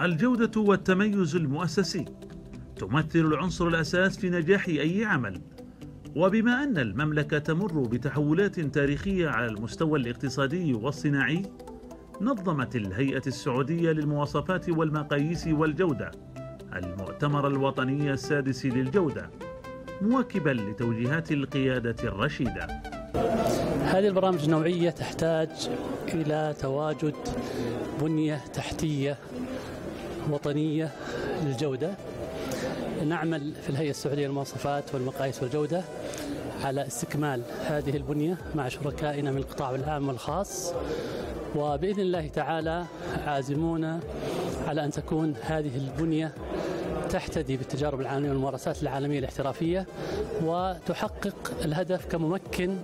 الجودة والتميز المؤسسي. تمثل العنصر الأساس في نجاح أي عمل. وبما أن المملكة تمر بتحولات تاريخية على المستوى الاقتصادي والصناعي نظمت الهيئة السعودية للمواصفات والمقاييس والجودة المؤتمر الوطني السادس للجودة مواكبا لتوجيهات القيادة الرشيدة. هذه البرامج النوعية تحتاج إلى تواجد بنية تحتية وطنية للجودة. نعمل في الهيئة السعودية للمواصفات والمقاييس والجودة على استكمال هذه البنية مع شركائنا من القطاع العام والخاص. وبإذن الله تعالى عازمون على أن تكون هذه البنية تحتدي بالتجارب العالمية والممارسات العالمية الاحترافية وتحقق الهدف كممكن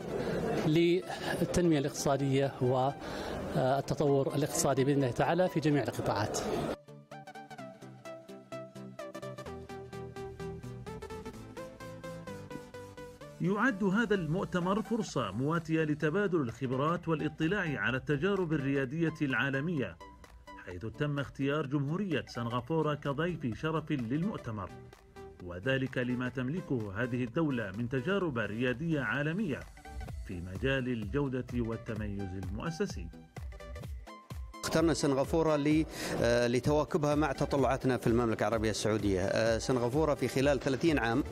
للتنمية الاقتصادية والتطور الاقتصادي بإذن الله تعالى في جميع القطاعات. يعد هذا المؤتمر فرصة مواتية لتبادل الخبرات والاطلاع على التجارب الريادية العالمية حيث تم اختيار جمهورية سنغافورة كضيف شرف للمؤتمر. وذلك لما تملكه هذه الدولة من تجارب ريادية عالمية في مجال الجودة والتميز المؤسسي. اخترنا سنغافورة آه، لتواكبها مع تطلعاتنا في المملكة العربية السعودية. آه، سنغافورة في خلال 30 عام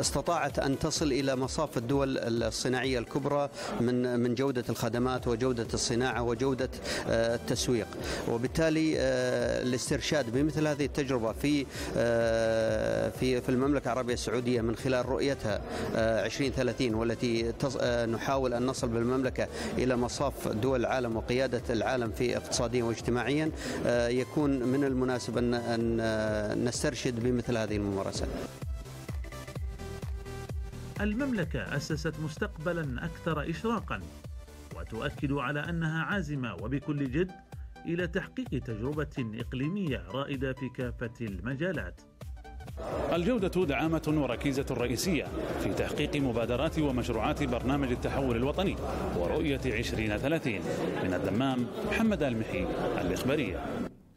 استطاعت أن تصل إلى مصاف الدول الصناعية الكبرى من من جودة الخدمات وجودة الصناعة وجودة آه، التسويق. وبالتالي الاسترشاد بمثل هذه التجربة في في في المملكة العربية السعودية من خلال رؤيتها 2030 والتي نحاول أن نصل بالمملكة إلى مصاف دول العالم وقيادة العالم في اقتصادية اقتصاديا واجتماعيا آه، يكون من المناسب أن نسترشد بمثل هذه الممارسات المملكة أسست مستقبلا أكثر إشراقا وتؤكد على أنها عازمة وبكل جد إلى تحقيق تجربة إقليمية رائدة في كافة المجالات. الجودة دعامة وركيزة رئيسية في تحقيق مبادرات ومشروعات برنامج التحول الوطني ورؤية 2030 من الدمام محمد المحي الإخبارية.